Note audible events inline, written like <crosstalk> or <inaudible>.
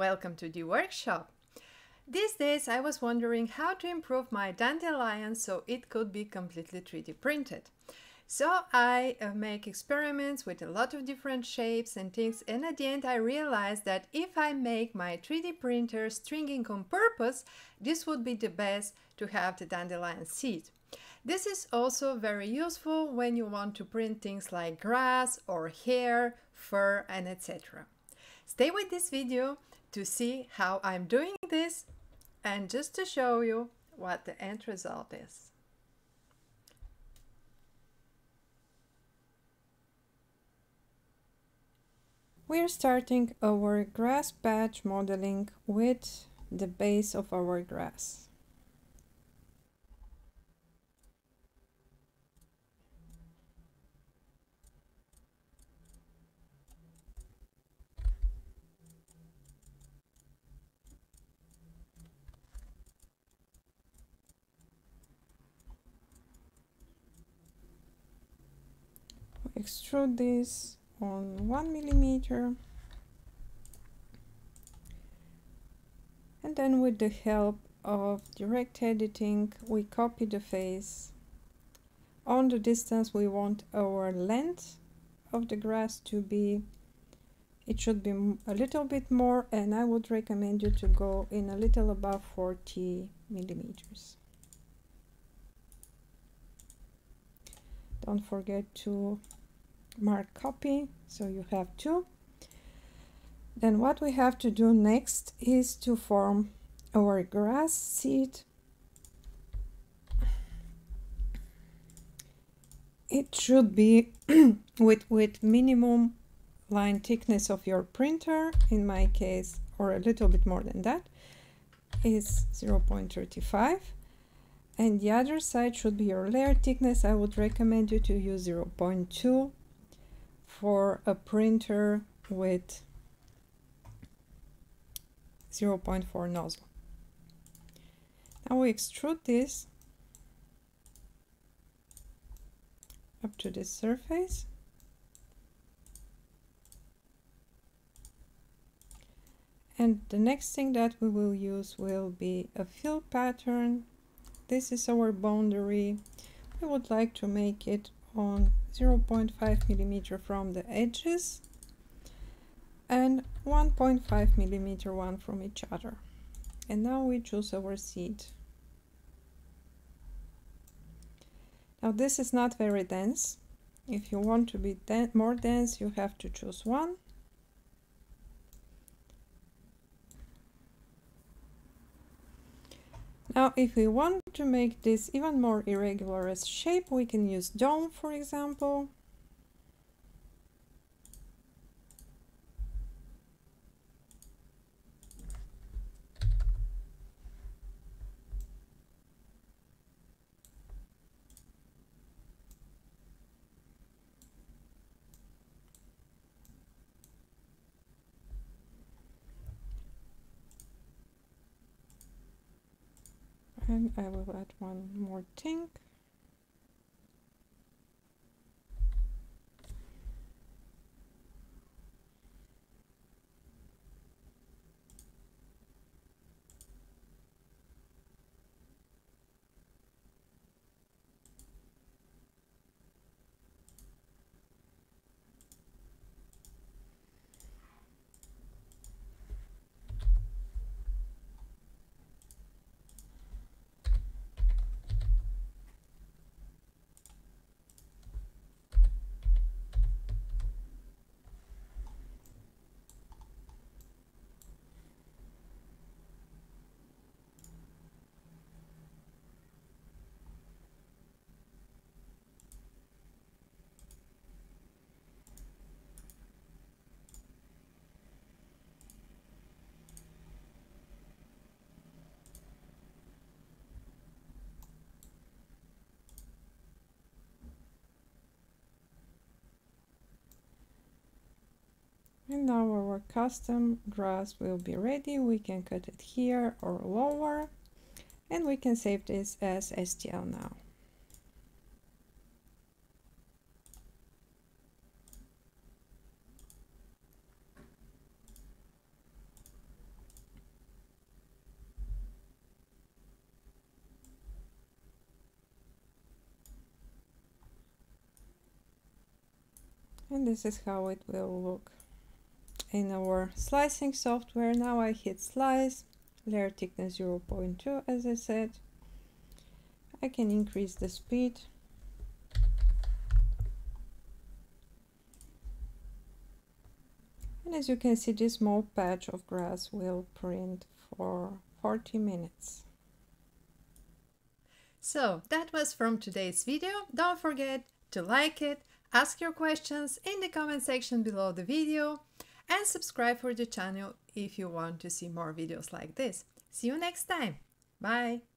Welcome to the workshop. These days I was wondering how to improve my dandelion so it could be completely 3D printed. So I uh, make experiments with a lot of different shapes and things and at the end I realized that if I make my 3D printer stringing on purpose, this would be the best to have the dandelion seed. This is also very useful when you want to print things like grass or hair, fur and etc. Stay with this video to see how I'm doing this and just to show you what the end result is. We're starting our grass patch modeling with the base of our grass. Extrude this on one millimeter. And then with the help of direct editing we copy the face. On the distance we want our length of the grass to be it should be a little bit more and I would recommend you to go in a little above 40 millimeters. Don't forget to mark copy so you have two. Then what we have to do next is to form our grass seed. It should be <clears throat> with with minimum line thickness of your printer in my case or a little bit more than that is 0.35 and the other side should be your layer thickness. I would recommend you to use 0.2 for a printer with 0.4 nozzle. Now we extrude this up to this surface. And the next thing that we will use will be a fill pattern. This is our boundary. We would like to make it on 0.5 millimeter from the edges and 1.5 millimeter one from each other. And now we choose our seed. Now this is not very dense. If you want to be den more dense you have to choose one Now, if we want to make this even more irregular as shape, we can use dome, for example. And I will add one more thing and now our custom grass will be ready. We can cut it here or lower. And we can save this as STL now. And this is how it will look in our slicing software. Now I hit slice, layer thickness 0.2 as I said. I can increase the speed. And as you can see, this small patch of grass will print for 40 minutes. So that was from today's video. Don't forget to like it, ask your questions in the comment section below the video and subscribe for the channel if you want to see more videos like this. See you next time. Bye.